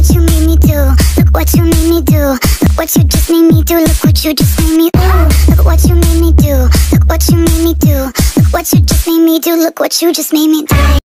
what you made me do. Look what you made me do. Look what you just made me do. Look what you just made me ooh. Look what you made me do. Look what you made me do. Look what you just made me do. Look what you just made me do.